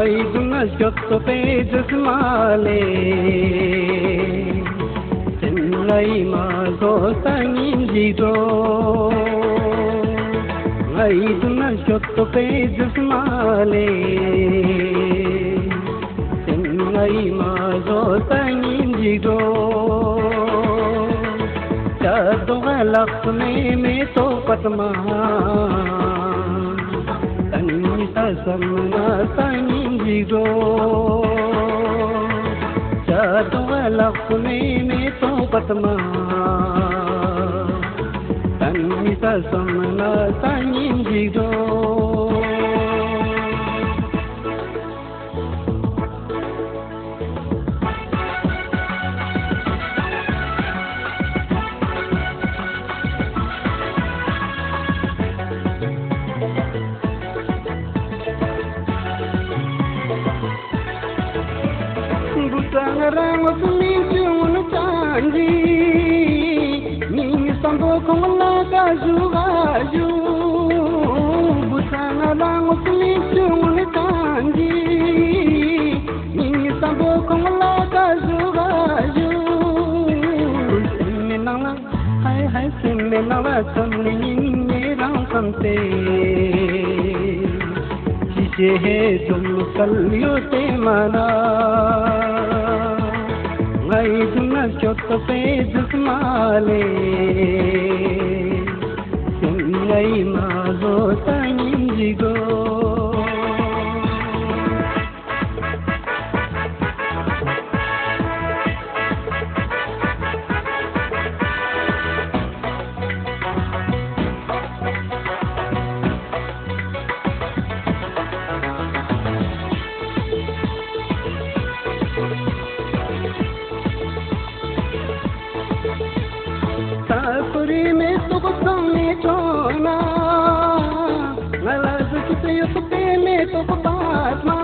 छु ते जिस्मे सिंध मां जो तंग जी रो नई त न छो त जसमाले सिंध मां जो तंग जी रो patma samna sanjigo jadu lakme me to patma tanmita samna sanjigo rango suminti un chanji ni sambo kongla ka jugaju busana rango suminti un chanji ni sambo kongla ka jugaju simenala hai hai simenala samni ni rang samte जिसे है तुम कलियों से मना Male Sinai mazo Sapuri me tuko samne chona Ngalas kite yutte me tuko patma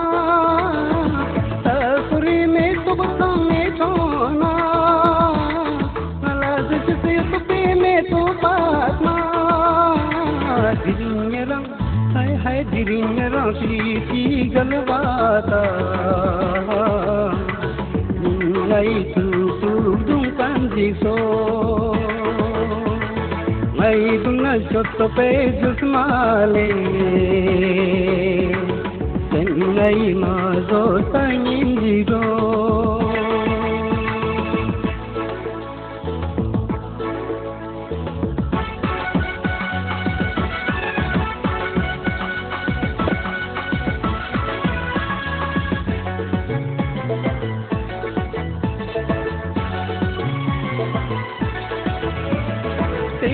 Sapuri me tuko samne chona Ngalas kite yutte me tuko patma Dirinyaram hai hai dirinyaram priti galvata Nai tu tu dung kanji so Aydın'a çok peydus male Senlai mazo sangin jido तेने तो जल मेरे वे नामला तोपे सु मां ज़ो त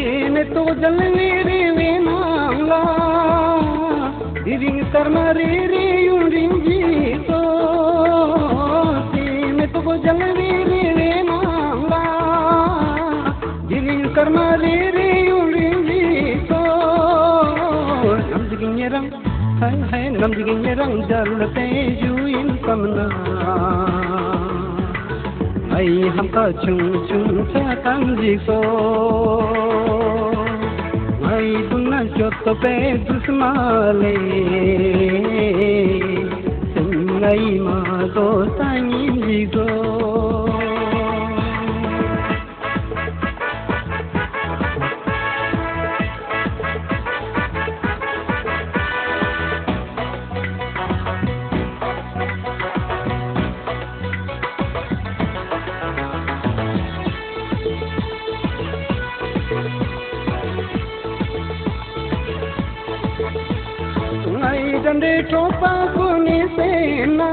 ನೀನೆ ತೋಜಲ್ ನೀರಿ ವಿನಾಮ್ಲ ಇರಿಂಗ್ ತರ್ನ ರೀರಿ ಯುರಿಂಗಿ ತೋ ನೀನೆ ತೋಜಲ್ ನೀರಿ ವಿನಾಮ್ಲ ಇರಿಂಗ್ ತರ್ನ ರೀರಿ ಯುರಿಂಗಿ ತೋ ನಮ್ದಿಗಿಂಗೆ ರಂಗ್ ಹೈ ಹೈ ನಮ್ದಿಗಿಂಗೆ ರಂಗ್ ಜರುಡತೆ ಯು ಇನ್ ಕಮನಾ ai ham ta chung chung cha tam di so चोतो पेर तुसाली मालो ताईं दो डंडे टोपा पुनी सेना